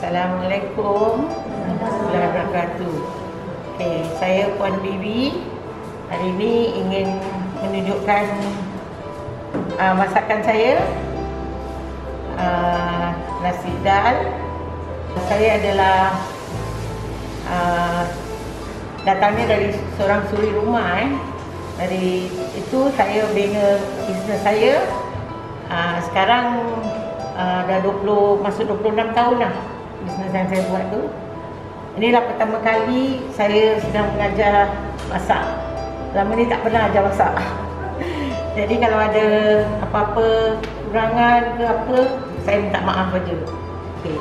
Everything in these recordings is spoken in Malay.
Assalamualaikum warahmatullahi wabarakatuh. Okey, saya Puan Bibi. Hari ini ingin menunjukkan uh, masakan saya. Uh, nasi dal. Saya adalah uh, datangnya dari seorang suri rumah eh. Dari itu saya bina bisnes saya. Uh, sekarang uh, dah 20 masuk 26 tahun lah bisnes yang saya buat tu. Inilah pertama kali saya sedang mengajar masak. Lama ni tak pernah ajar masak. Jadi kalau ada apa-apa kurangan ke apa, saya minta maaf saja. Okey.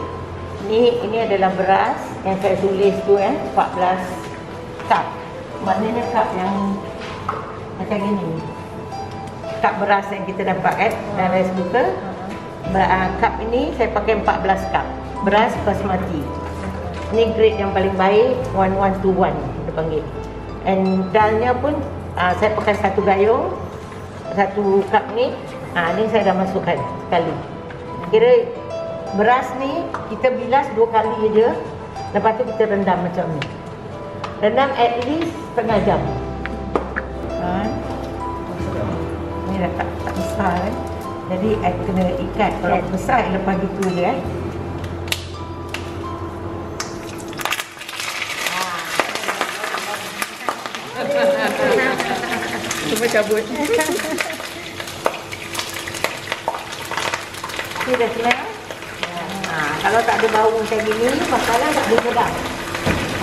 Ini ini adalah beras yang saya tulis tu eh, 14 cup. Maknanya cup yang macam ini. Cup beras yang kita dapat kan dalam rice cooker. Uh, cup ini saya pakai 14 cup beras basmati. Ini grade yang paling baik 1121 kita panggil. And dalnya pun uh, saya pakai satu gayung satu cup ni. Ah uh, ni saya dah masukkan sekali. Kira beras ni kita bilas dua kali aja. Lepas tu kita rendam macam ni. Rendam at least setengah jam. Ha. Ni dah tak, tak besar kan. Jadi I kena ikat kalau besar lepas gitu je eh. Cuba cabut. Ni dah selesai. Ha, kalau tak ada bau macam gini, masalah tak boleh sedap.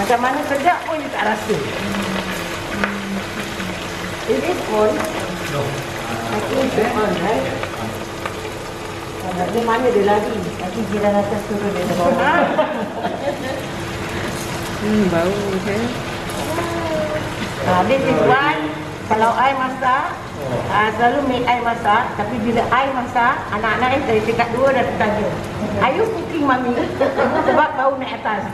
Macam mana sedap pun dia tak rasa. Is this on? No. I think it's on, right? Dia mana dia lari? Nanti jiran atas turun dia dah bawah. Hmm, bau kan. Ha, this is one. Kalau I masak, uh, selalu make I masak. Tapi bila I masak, anak-anak I dari tingkat dua dah tertanya. Are you cooking, Mami? Sebab bau naik atas.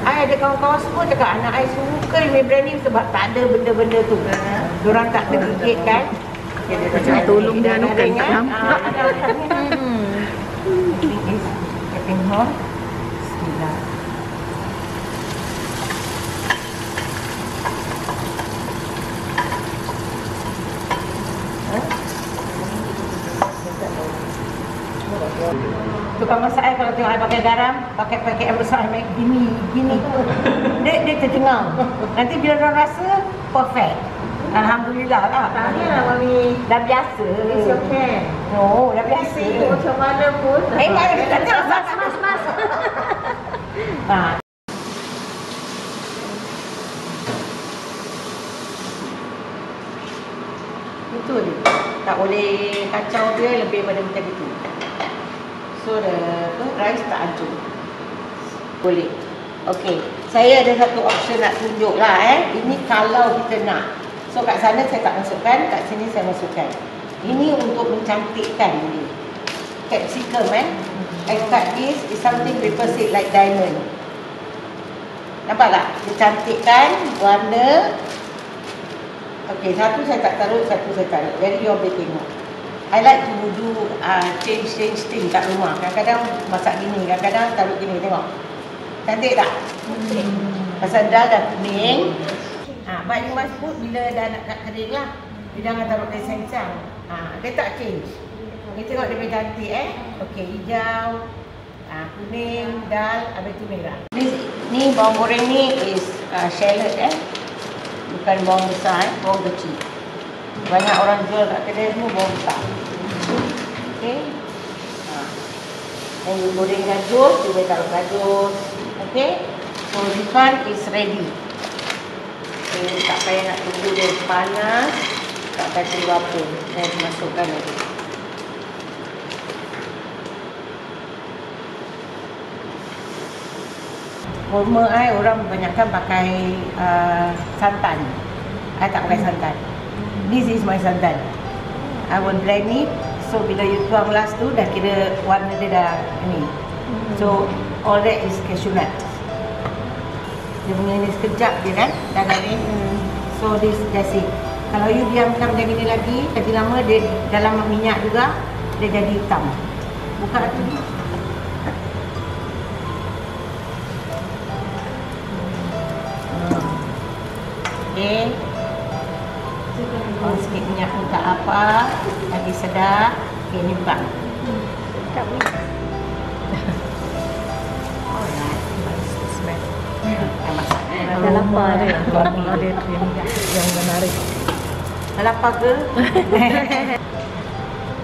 I ada kawan-kawan semua cakap anak I suka mi branding sebab tak ada benda-benda tu. Diorang tak tergigit kan. Macam tolong dia anukan tak nampak. Hmm. Getting Tukang masak saya kalau tengok saya pakai garam, pakai pakai yang besar, saya gini, gini. Dia, dia tercengang. Nanti bila orang rasa, perfect. Alhamdulillah lah. Tahniah Mami. Dah biasa. It's okay. No, dah biasa. Macam mana pun. Eh, nanti nanti lah mas, mas, mas. Ha. Itu dia. Tak boleh kacau dia lebih pada macam itu. So the apa, rice tak hancur. Boleh. Okey. Saya ada satu option nak tunjuk lah eh. Ini kalau kita nak. So kat sana saya tak masukkan, kat sini saya masukkan. Ini untuk mencantikkan ni. Capsicum eh. I cut this is something people say like diamond. Nampak tak? Dia cantikkan warna. Okey, satu saya tak taruh, satu saya taruh. Jadi you boleh tengok. I like to do uh, change change thing kat rumah. Kadang-kadang masak gini, kadang-kadang taruh gini. Tengok. Cantik tak? Hmm. Pasal dah dah kuning. Ha, but you must put bila dah nak kat kering lah. You jangan taruh dari sencang. Ha, dia tak change. Ni tengok dia boleh cantik eh. Okey, hijau. Ha, kuning, dal, habis tu merah. Ni, ni bawang goreng ni is uh, shallot eh. Bukan bawang besar eh, bawang kecil. Banyak orang jual kat kedai semua bawang besar. Okey. Ha. Dan you goreng gajus, you boleh taruh gajus. Okey. So this one is ready. Okay, tak payah nak tunggu dia panas. Tak payah tunggu apa. Saya masukkan lagi. Kurma I orang banyakkan pakai uh, santan. I tak pakai santan. This is my santan. I will blend it. So bila you tuang last tu dah kira warna dia dah ni. Hmm. So all that is cashew nut. Dia punya ni sekejap je kan dah garing. Hmm. So this that's it. Kalau you diamkan dah ni lagi, lagi lama dia dalam minyak juga dia jadi hitam. Buka tu. Okay minyak pun tak apa. Lagi sedap. Okey, ni buka. Tak boleh. Alright. Smell. Dah masak. Dah lapar dah. Aroma dia tu yang, yang menarik. Dah lapar ke?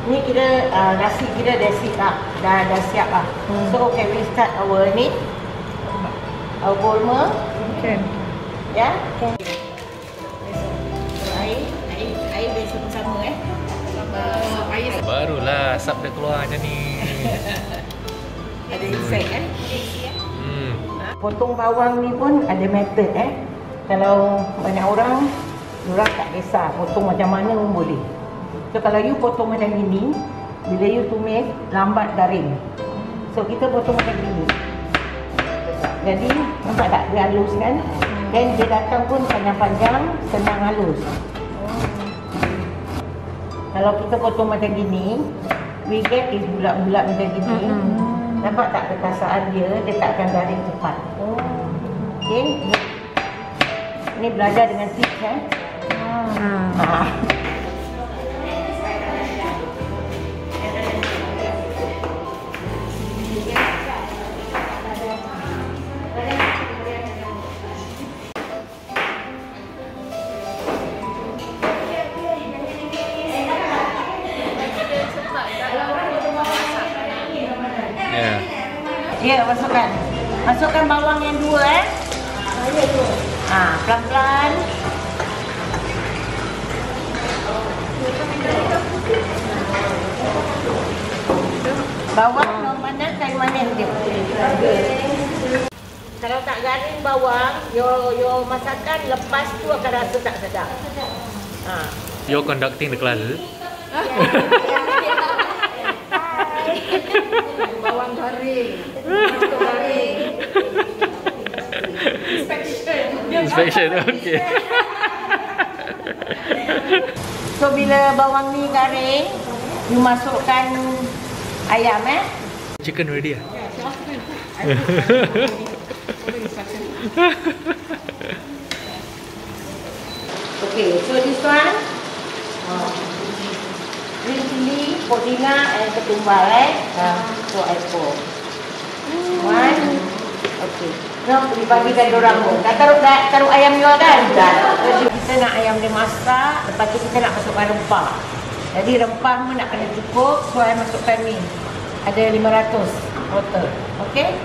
ni kita uh, nasi kita dah siap lah. Dah, dah siap lah. Hmm. So, okay, we start our ni. Our kurma. Kan? Ya. Air, Barulah asap dia keluar macam ni. Ada insect eh. Hmm. Potong bawang ni pun ada method eh. Kalau banyak orang, orang tak kisah potong macam mana pun boleh. So kalau you potong macam gini, bila you tumis, lambat garing. So kita potong macam gini. Jadi, nampak tak? Dia halus kan? Dan dia datang pun panjang-panjang, senang halus. Kalau kita potong macam gini, we get is bulat-bulat macam gini. Nampak tak kekasaan dia, dia tak akan garing cepat. Okay. Ini belajar dengan tips eh. Ha. Ha. Ya. Ya, masukkan. Masukkan bawang yang dua eh. Ha, pelan-pelan. Bawang yang mana kayu manis dia. Kalau tak garing bawang, yo yo masakan lepas tu akan rasa tak sedap. Ha. You're conducting the class. it? Bawang garing. Garing. Inspection. Okay. So bila bawang ni garing, you masukkan ayam eh. Chicken ready ah? Okay, so this one uh, green chili, podina and ketumbar eh. Uh, so I pour. One. Okay. No, dibagikan dorang pun. Dah taruh, dah, taruh ayam you kan? Dah. Kita nak ayam dia masak, lepas tu kita nak masukkan rempah. Jadi rempah pun nak kena cukup, so I masukkan ni. Ada 500 total. Okay?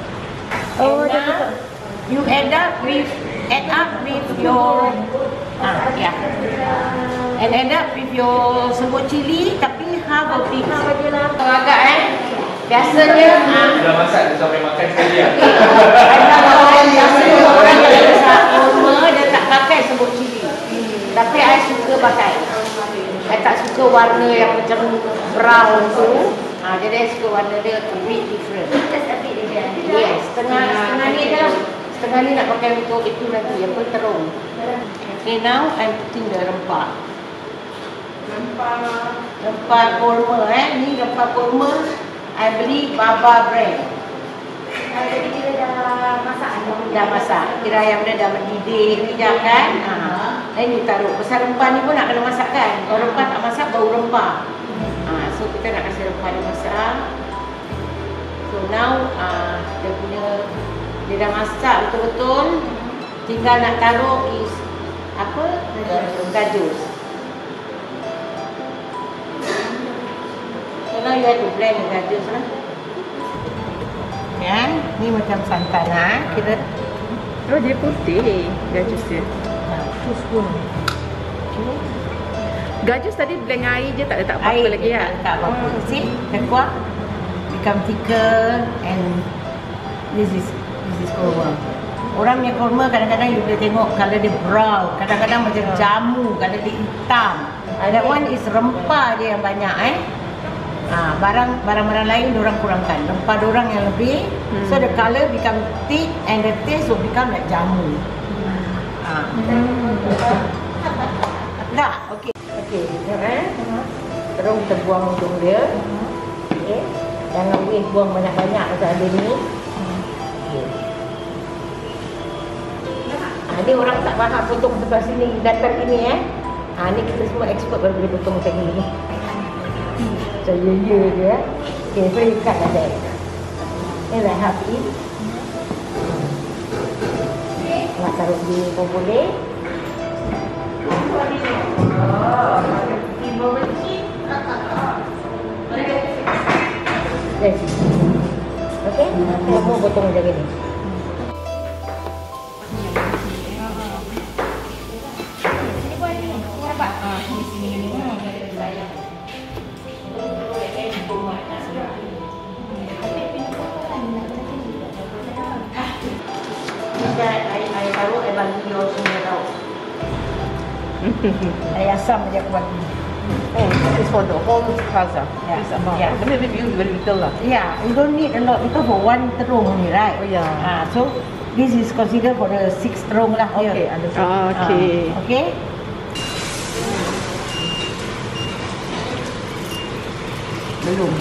Oh, And dah now. You add up with add up with your ah yeah. And add up with your sebut cili tapi half of. Apa dia lah? Agak eh. Biasanya ah Dah masak dah sampai makan sekali ah. ada orang biasanya orang yang masak kurma dia tak pakai sebut cili. Tapi I suka pakai. I tak suka warna yang macam brown tu. Ah jadi I suka warna dia a bit different. A. Yes, setengah setengah ni lah. Setengah ni nak pakai untuk itu nanti, yang pun terung. Okay, now I'm putting the rempah. Rempah rempah kurma eh. Ni rempah kurma. I beli Baba brand. Ah, dah masak. Dah masak. Kira ayam dia dah mendidih kejap kan. Ha. Then you taruh. Pasal rempah ni pun nak kena masak kan. Kalau rempah tak masak, bau rempah. Ha. So kita nak kasih rempah dia masak. So now uh, dia punya dia dah masak betul-betul. Tinggal nak taruh is apa? Gajus. So now you have to blend the gajus lah. Ya, ni macam santan ah. Kita Oh, dia putih. Gajus dia. nah, two spoon. Gajus tadi blend air je tak letak apa-apa lagi ya? Tak letak apa-apa. See, dah kuat. Become thicker and this is this is kurma. Orang punya kurma kadang-kadang you boleh tengok colour dia brown, kadang-kadang macam jamu, colour dia hitam. That one is rempah dia yang banyak eh. Ah, barang barang-barang lain orang kurangkan. Rempah orang yang lebih. Hmm. So the colour become thick and the taste will become like jamu. Ah. Dah, okey. Okey, tengok eh. Terus kita buang hidung dia. Okey. Jangan boleh buang banyak-banyak pasal ada ni. Okey. Ni orang tak faham potong sebelah sini, datang ini eh. Ha, ni kita semua expert baru boleh potong macam ni. Eh. So you cut like that. Ni like half in. Nak taruh sini pun boleh. Yes. Okay, semua potong macam ni. Taruh, bagi dia semua tahu. I asam aku bagi. Oh, this is for the whole plaza. Yeah. This amount. Yeah. Let me very little lah. Yeah, you don't need a lot because for one terung only, right? Oh, yeah. Ah, so this is considered for the six terung lah. here. Okay, understood. Ah, Okay. okay. Belum.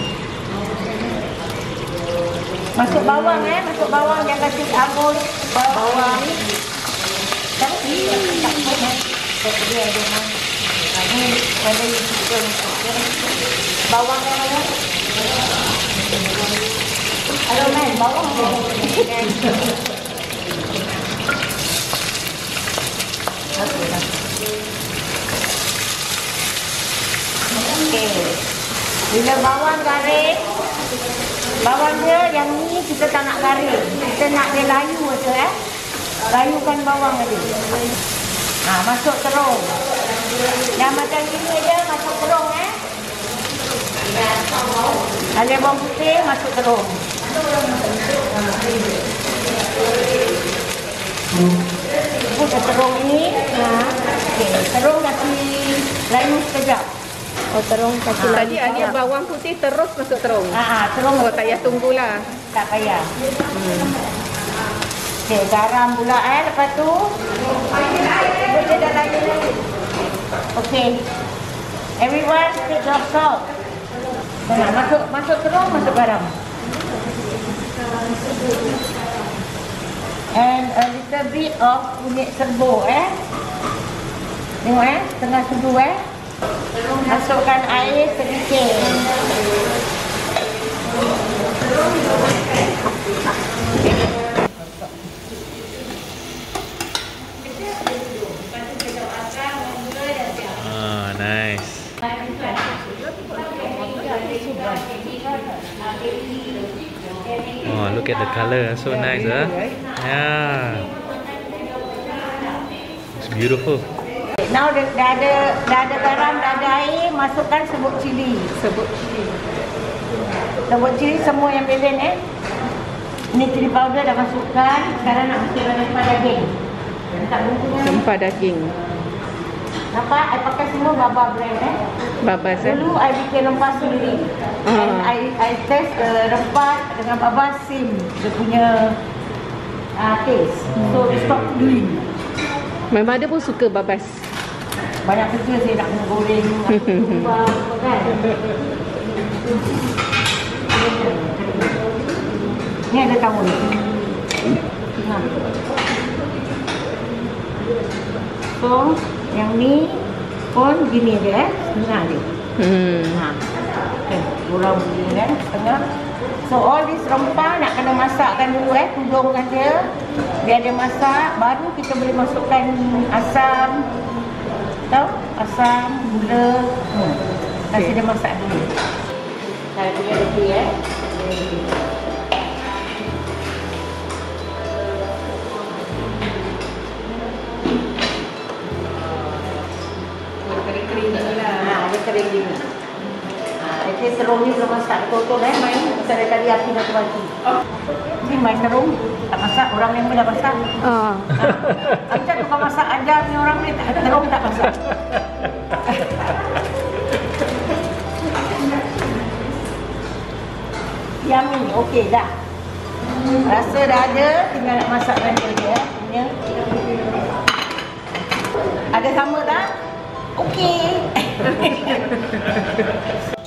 Masuk bawang eh, masuk bawang jangan kasih anggur bawang. Tapi tak pun eh. Tak Bila bawang garing, bawang dia yang ni kita tak nak garing. Kita nak dia layu je eh. Layukan bawang tadi. Ha, masuk terung. Yang macam gini je masuk terung eh. Ada bawang putih masuk terung. Put ke terung ini. Ha. Okey, terung kasih layu sekejap. Oh, terung kaki Tadi ada bawang putih terus masuk terung. Ha, ha, terung Oh, tak payah tunggulah. Tak payah. Hmm. Okey, garam pula eh lepas tu. Dia dah lain-lain. Okey. Everyone take your salt. Nah, masuk masuk terung, masuk garam. And a little bit of kunyit serbuk eh. Tengok eh, tengah sudu eh. Masukkan air sedikit. Ah, nice. Oh, look at the color. So nice, huh? Yeah. It's beautiful. Now dah, dah ada dah ada garam, dah ada air, masukkan serbuk cili. Sebut cili. Serbuk cili semua yang belen eh. Ni cili powder dah masukkan. Sekarang nak masukkan rempah daging. Tak bungkunya. Rempah daging. Nampak? I pakai semua baba brand eh. Babas eh. Dulu I bikin rempah sendiri. And Ah. I I test the rempah dengan baba sim dia punya uh, taste. So Hmm. stop doing. Memang dia pun suka babas. Banyak kerja saya nak kena goreng, nak kena ubah, apa kan. Ni ada tawar. Ha. So, yang ni pun gini je eh, setengah dia. Hmm. Ha. Okay, kurang begini kan, setengah. So all this rempah nak kena masakkan dulu eh, tudungkan dia. Biar dia masak, baru kita boleh masukkan asam. Tahu? Asam, gula. Hmm. Kasi Okay. dia masak dulu. Saya punya lebih eh. Kering-kering terung ni belum masak betul-betul eh, main. Pasal dari tadi api dah terbagi. Ni main terung, tak masak, orang yang pun dah masak. Ah. Macam tukang masak ajar ni orang ni tak terung tak masak. Yummy, okey dah. Rasa dah ada, tinggal nak masakkan dia je. eh, Punya. Ada sama tak? Okey.